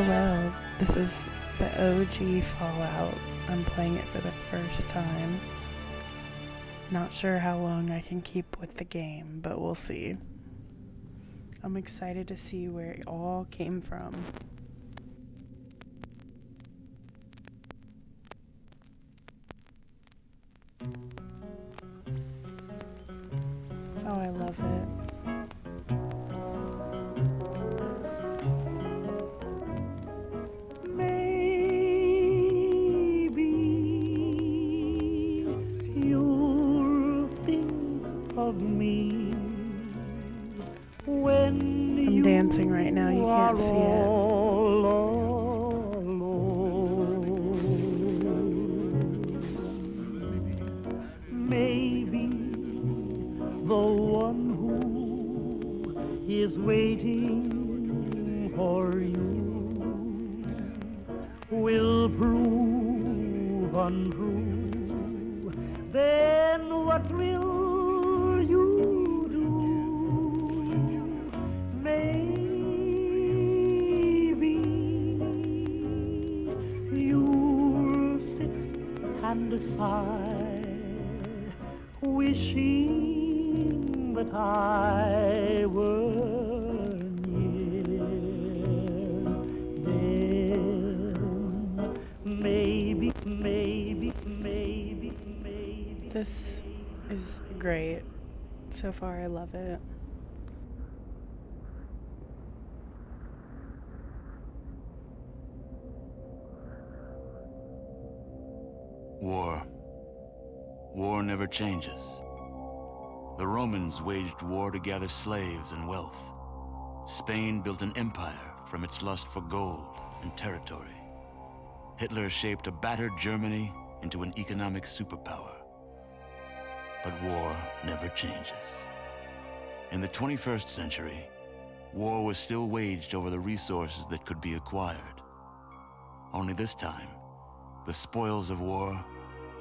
Hello, this is the OG Fallout. I'm playing it for the first time. Not sure how long I can keep with the game, but we'll see. I'm excited to see where it all came from. Oh, I love it. Of me when I'm dancing right now, you can't see it. alone. Maybe the one who is waiting for you will prove untrue. Sigh, wishing that I were near. Then maybe, maybe, maybe, maybe. This is great. So far, I love it. Changes. The Romans waged war to gather slaves and wealth. Spain built an empire from its lust for gold and territory. Hitler shaped a battered Germany into an economic superpower. But war never changes. In the 21st century, war was still waged over the resources that could be acquired. Only this time, the spoils of war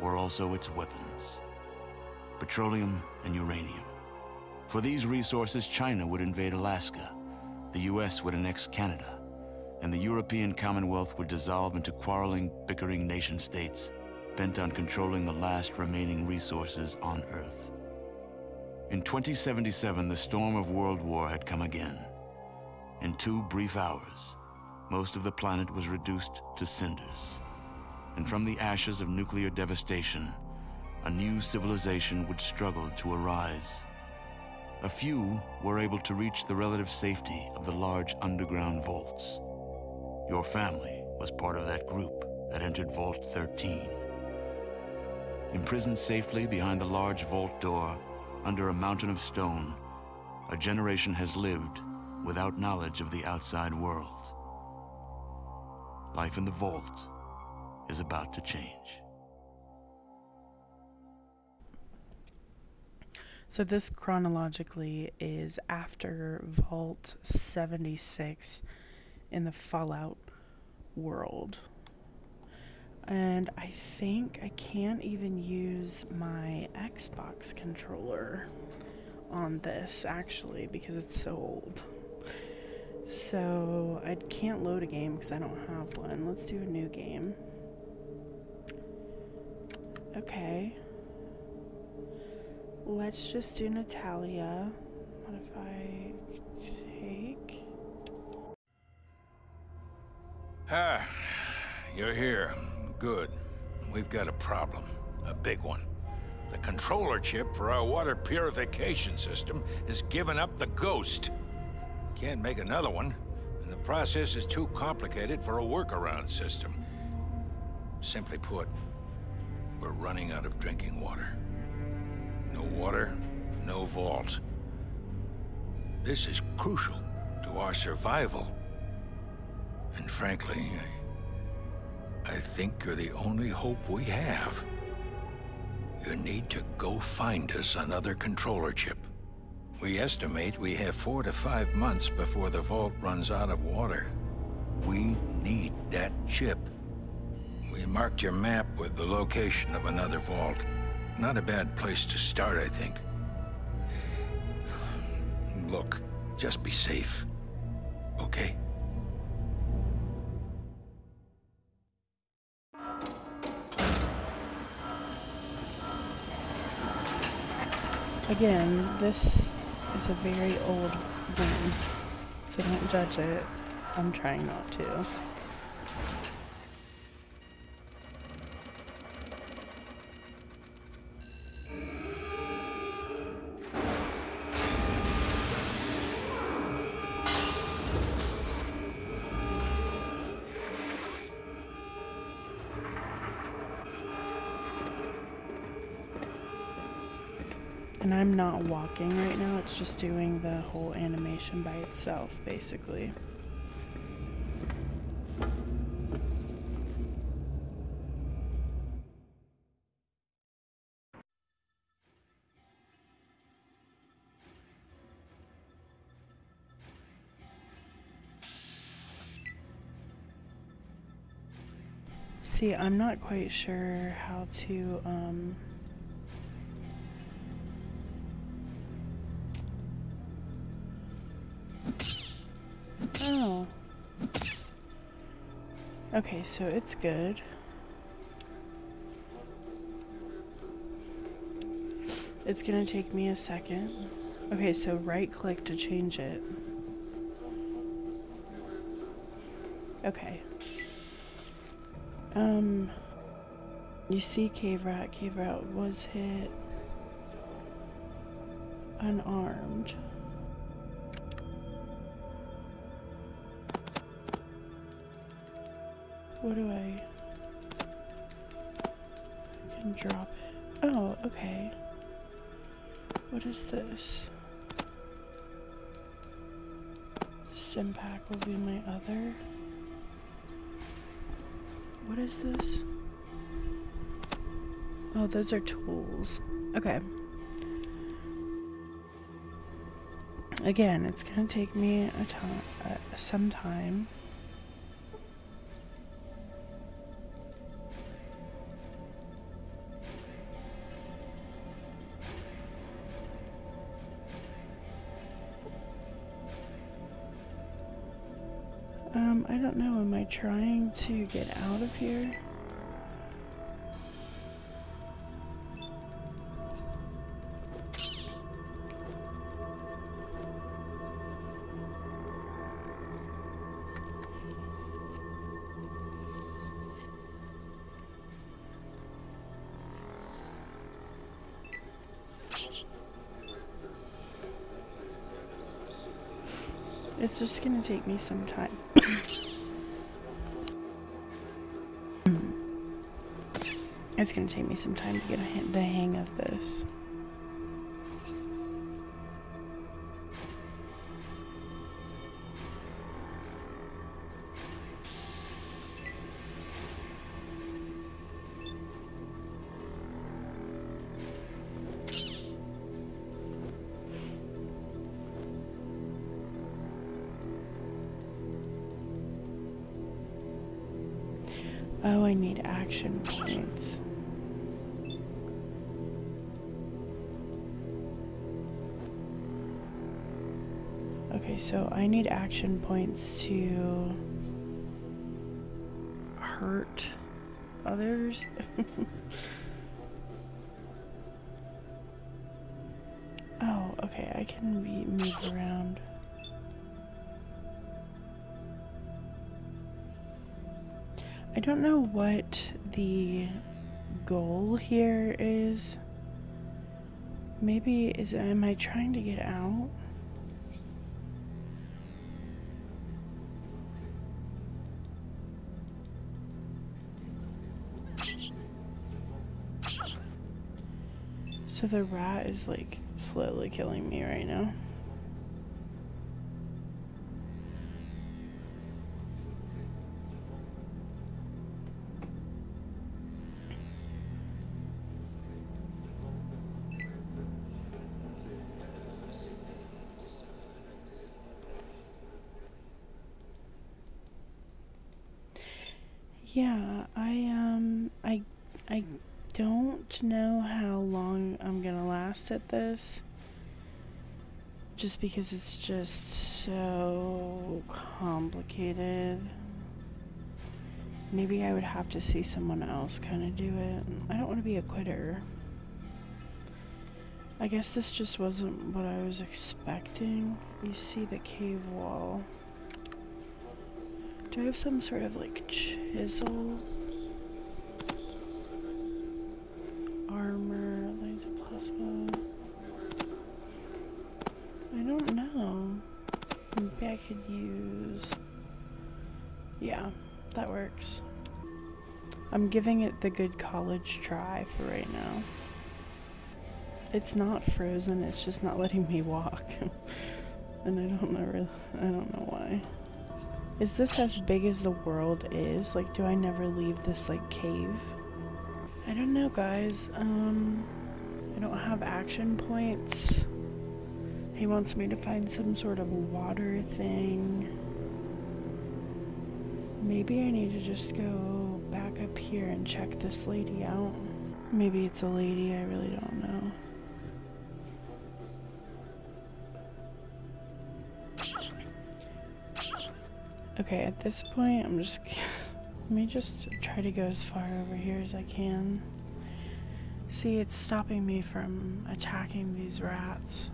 were also its weapons petroleum and uranium. For these resources, China would invade Alaska, the US would annex Canada, and the European Commonwealth would dissolve into quarreling, bickering nation states bent on controlling the last remaining resources on Earth. In 2077, the storm of World War had come again. In two brief hours, most of the planet was reduced to cinders and from the ashes of nuclear devastation, a new civilization would struggle to arise. A few were able to reach the relative safety of the large underground vaults. Your family was part of that group that entered Vault 13. Imprisoned safely behind the large vault door, under a mountain of stone, a generation has lived without knowledge of the outside world. Life in the vault is about to change. So, this chronologically is after Vault 76 in the Fallout world. And I think I can't even use my Xbox controller on this actually because it's so old. So, I can't load a game because I don't have one. Let's do a new game. Okay. Let's just do Natalia. What if I take? Ah, you're here. Good. We've got a problem. A big one. The controller chip for our water purification system has given up the ghost. Can't make another one, and the process is too complicated for a workaround system. Simply put, we're running out of drinking water. No water, no vault. This is crucial to our survival. And frankly, I, I think you're the only hope we have. You need to go find us another controller chip. We estimate we have four to five months before the vault runs out of water. We need that chip. We marked your map with the location of another vault. Not a bad place to start, I think. Look, just be safe, okay? Again, this is a very old game, so don't judge it. I'm trying not to. Right now, it's just doing the whole animation by itself, basically. See, I'm not quite sure how to, um, Okay, so it's good. It's gonna take me a second. Okay, so right click to change it. Okay. Um, you see Cave Rat. Cave Rat was hit unarmed. What do I... I can drop it. Oh, okay. What is this? Stimpak will be my other. What is this? Oh, those are tools. Okay. Again, it's gonna take me a time, uh, some time. Um, I don't know. Am I trying to get out of here? It's just gonna take me some time. It's gonna take me some time to get a ha- the hang of this. Oh, I need action points. So I need action points to hurt others. oh, okay, I can be, move around. I don't know what the goal here is. Maybe is am I trying to get out? So the rat is like slowly killing me right now. Yeah, I um I I don't know how long I'm gonna last at this. Just because it's just so complicated. Maybe I would have to see someone else kind of do it. I don't want to be a quitter. I guess this just wasn't what I was expecting. You see the cave wall. Do I have some sort of like chisel? Could use. Yeah, that works. I'm giving it the good college try for right now. It's not frozen, it's just not letting me walk. and I don't know really, I don't know why. Is this as big as the world is? Like do I never leave this like cave? I don't know guys. Um I don't have action points. He wants me to find some sort of water thing. Maybe I need to just go back up here and check this lady out. Maybe it's a lady, I really don't know. Okay, at this point, I'm just. Let me just try to go as far over here as I can. See, it's stopping me from attacking these rats.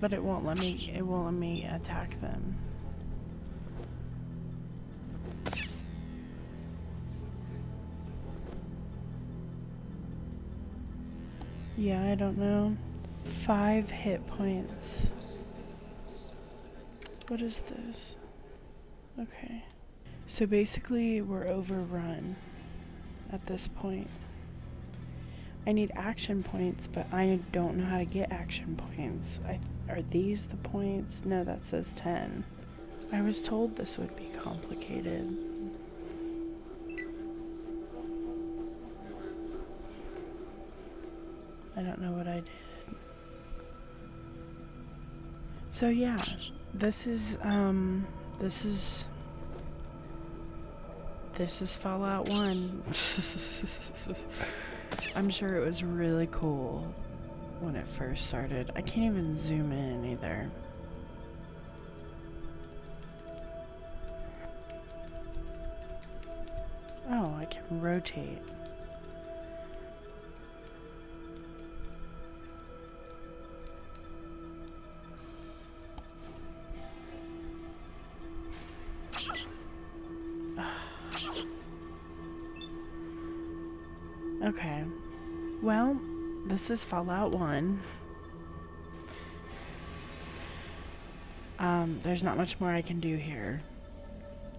But it won't let me, it won't let me attack them. Yeah, I don't know. Five hit points. What is this? Okay. So basically, we're overrun at this point. I need action points, but I don't know how to get action points. I, are these the points? No, that says 10. I was told this would be complicated. I don't know what I did. So yeah, this is um this is this is Fallout 1. I'm sure it was really cool when it first started. I can't even zoom in either. Oh, I can rotate. This is Fallout 1. Um, there's not much more I can do here.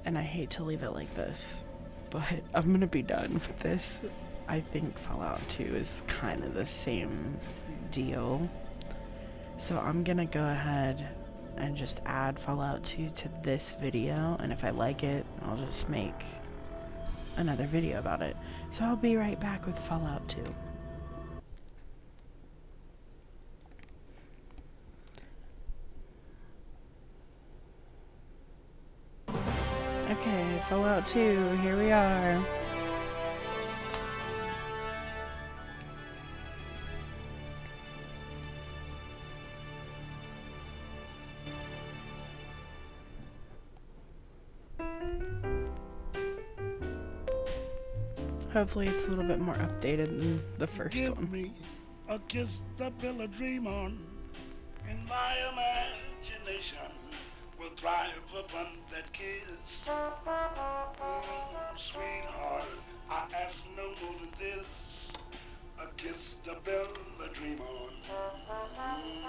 And I hate to leave it like this. But I'm gonna be done with this. I think Fallout 2 is kind of the same deal. So I'm gonna go ahead and just add Fallout 2 to this video. And if I like it, I'll just make another video about it. So I'll be right back with Fallout 2. Okay, Fallout 2, here we are. Hopefully it's a little bit more updated than the first Give one. me a kiss to build a dream on. In my imagination, will thrive upon that kiss. Mm, sweetheart, I ask no more than this. A kiss to build a dream on. Mm.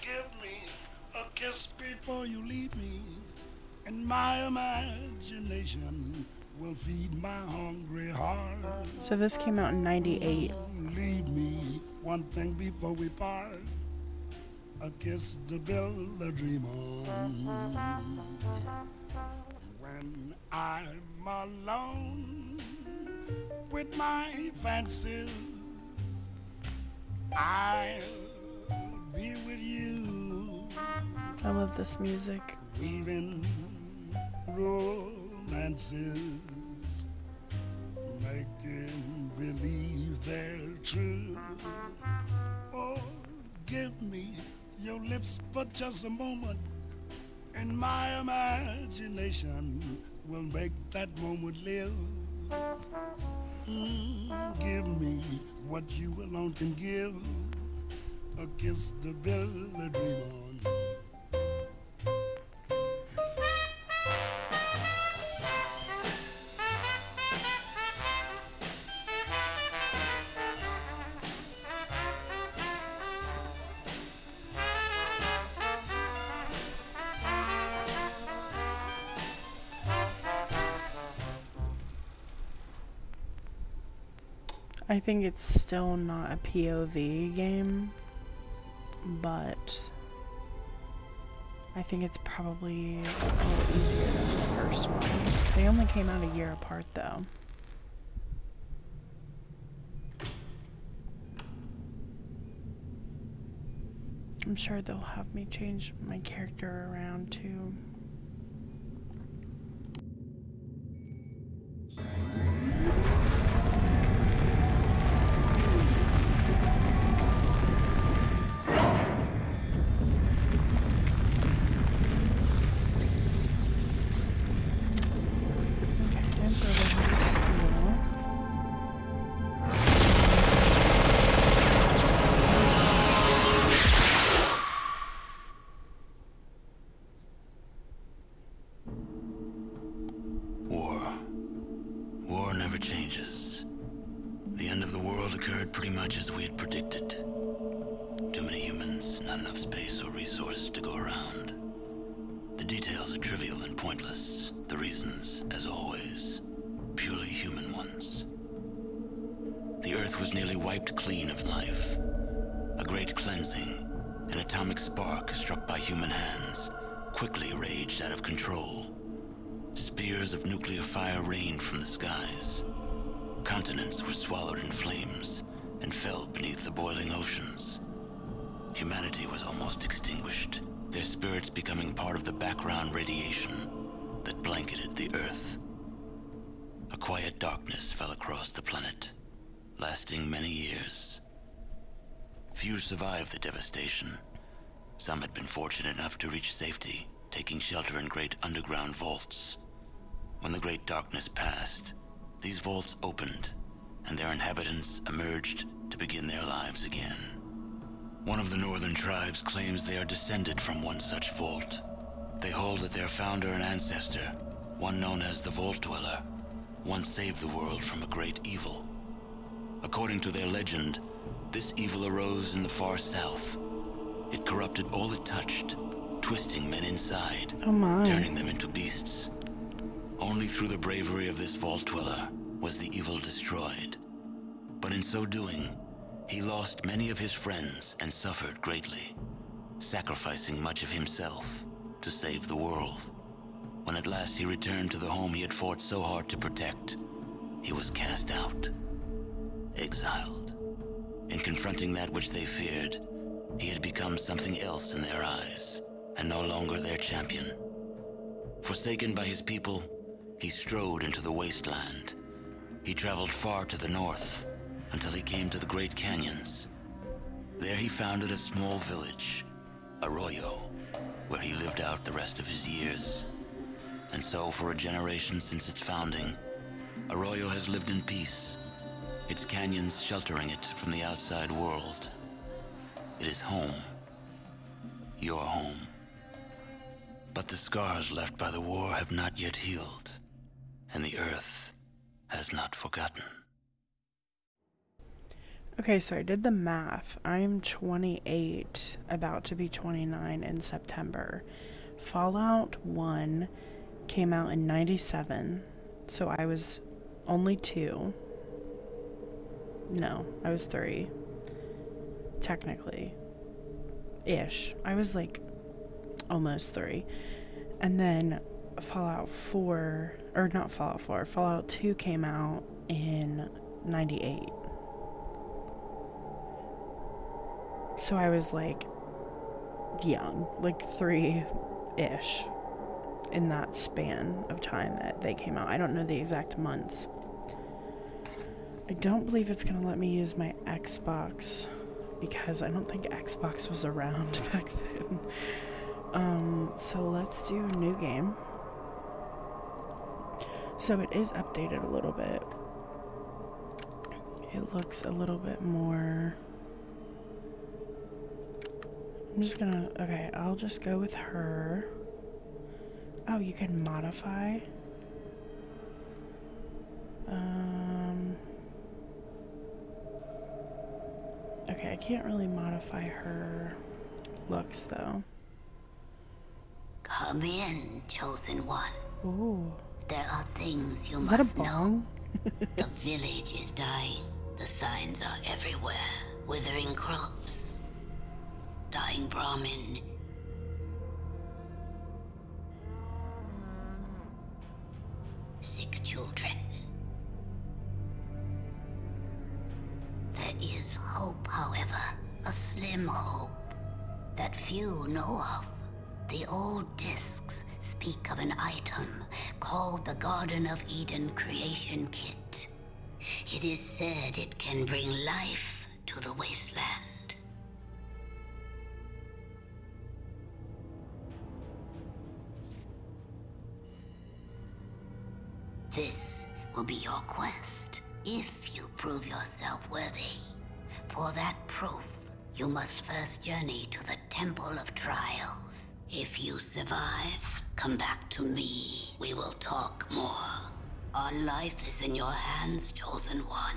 Give me a kiss before you leave me. And my imagination will feed my hungry heart. So this came out in 98. Leave me one thing before we part. A kiss to build a dream on. When I'm alone with my fancies, I'll be with you. I love this music. Weaving romances, making believe they're true. Oh, give me your lips for just a moment, And my imagination will make that moment live. Mm, give me what you alone can give. A kiss to build a dream on. I think it's still not a POV game, but I think it's probably a little easier than the first one. They only came out a year apart though. I'm sure they'll have me change my character around too. Human hands, quickly raged out of control. Spears of nuclear fire rained from the skies. Continents were swallowed in flames and fell beneath the boiling oceans. Humanity was almost extinguished, their spirits becoming part of the background radiation that blanketed the Earth. A quiet darkness fell across the planet, lasting many years. Few survived the devastation. Some had been fortunate enough to reach safety, taking shelter in great underground vaults. When the great darkness passed, these vaults opened, and their inhabitants emerged to begin their lives again. One of the northern tribes claims they are descended from one such vault. They hold that their founder and ancestor, one known as the Vault Dweller, once saved the world from a great evil. According to their legend, this evil arose in the far south. It corrupted all it touched, twisting men inside, Oh turning them into beasts. Only through the bravery of this vault dweller was the evil destroyed. But in so doing, he lost many of his friends and suffered greatly, sacrificing much of himself to save the world. When at last he returned to the home he had fought so hard to protect, he was cast out, exiled. In confronting that which they feared, he had become something else in their eyes, and no longer their champion. Forsaken by his people, he strode into the wasteland. He traveled far to the north until he came to the Great Canyons. There he founded a small village, Arroyo, where he lived out the rest of his years. And so, for a generation since its founding, Arroyo has lived in peace, its canyons sheltering it from the outside world. It is home. Your home. But the scars left by the war have not yet healed, and the earth has not forgotten. Okay, so I did the math. I'm 28, about to be 29 in September. Fallout 1 came out in 97, so I was only two. No, I was three. Technically. Ish. I was like almost three. And then Fallout 4, or not Fallout 4, Fallout 2 came out in 98. So I was like young, like three ish in that span of time that they came out. I don't know the exact months. I don't believe it's going to let me use my Xbox because I don't think Xbox was around back then. Um, so let's do a new game. So it is updated a little bit. It looks a little bit more. I'm just gonna. Okay, I'll just go with her. Oh, you can modify. Um. Okay, I can't really modify her looks though. Come in, chosen one. Ooh. There are things you Is must know. The village is dying. The signs are everywhere. Withering crops. Dying Brahmin. Few know of. The old discs speak of an item called the Garden of Eden Creation Kit. It is said it can bring life to the wasteland. This will be your quest, if you prove yourself worthy. For that proof, you must first journey to the Temple of Trials. If you survive, come back to me. We will talk more. Our life is in your hands, Chosen One.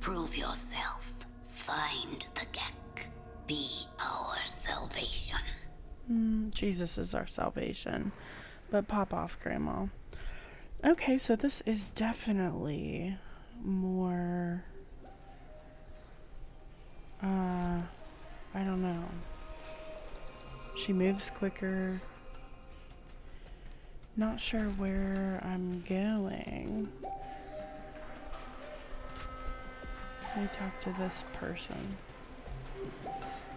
Prove yourself. Find the GECK. Be our salvation. Mm, Jesus is our salvation. But pop off, Grandma. Okay, so this is definitely more. Uh, I don't know. She moves quicker. Not sure where I'm going. Let me talk to this person.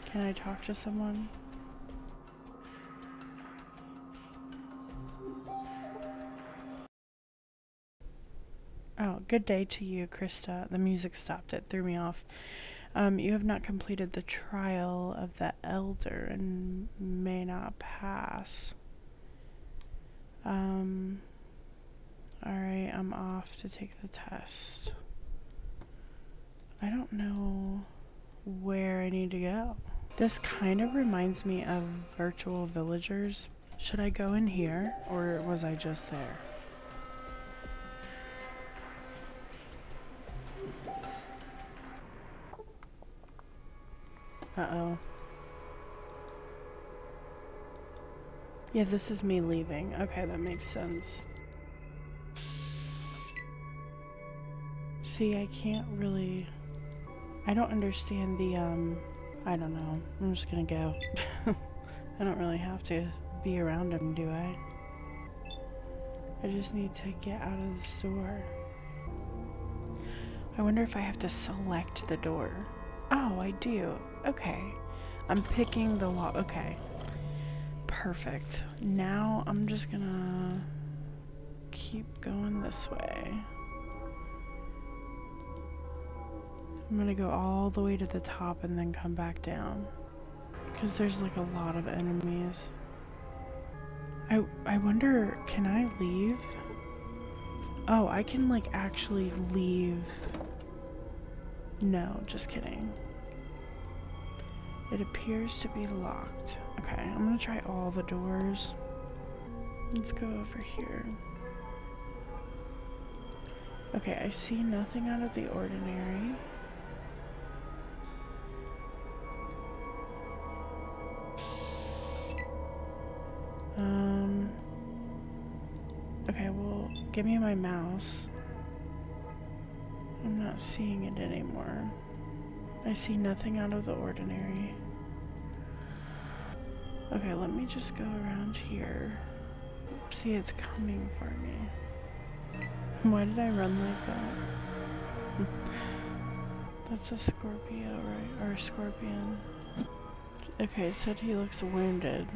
Can I talk to someone? Oh, good day to you, Krista. The music stopped. It threw me off. Um, you have not completed the trial of the elder and may not pass. Um, alright, I'm off to take the test. I don't know where I need to go. This kind of reminds me of virtual villagers. Should I go in here or was I just there? Uh-oh. Yeah, this is me leaving. Okay, that makes sense. See, I can't really... I don't understand the, um... I don't know. I'm just gonna go. I don't really have to be around him, do I? I just need to get out of the store. I wonder if I have to select the door. Oh, I do. Okay. I'm picking the wall. Okay. Perfect. Now I'm just gonna keep going this way. I'm gonna go all the way to the top and then come back down. Because there's like a lot of enemies. I, I wonder, can I leave? Oh, I can like actually leave. No, just kidding. It appears to be locked. Okay, I'm gonna try all the doors. Let's go over here. Okay, I see nothing out of the ordinary. Um. Okay, well, give me my mouse. I'm not seeing it anymore. I see nothing out of the ordinary. Okay, let me just go around here. See, it's coming for me. Why did I run like that? That's a Scorpio, right? Or a scorpion. Okay, it said he looks wounded.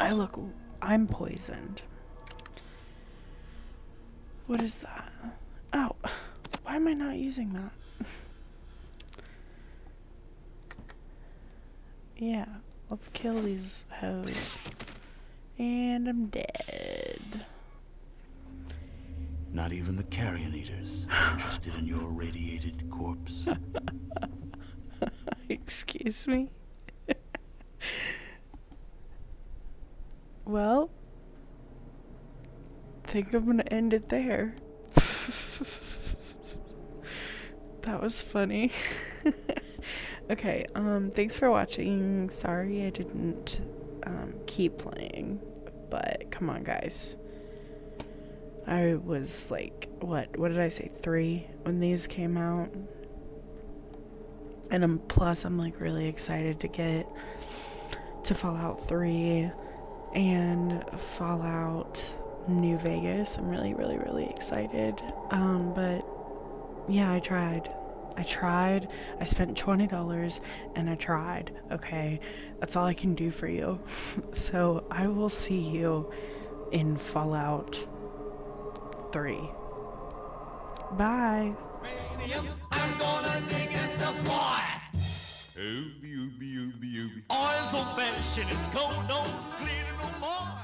I look. I'm poisoned. What is that? Oh, why am I not using that? Yeah, let's kill these hoes. And I'm dead. Not even the carrion eaters are interested in your radiated corpse. Excuse me? well, think I'm gonna end it there. that was funny. okay, um, thanks for watching. Sorry I didn't um, keep playing, but come on, guys. I was like, what? What did I say? Three when these came out. And I'm, plus, I'm like really excited to get to Fallout 3 and Fallout New Vegas. I'm really, really, really excited. Um, but yeah, I tried. I tried. I spent $20 and I tried. Okay. That's all I can do for you. so I will see you in Fallout 3. Bye. I'm gonna dig as the boy. Ooby, ooby, ooby, ooby. Oil so vanishing and don't no more.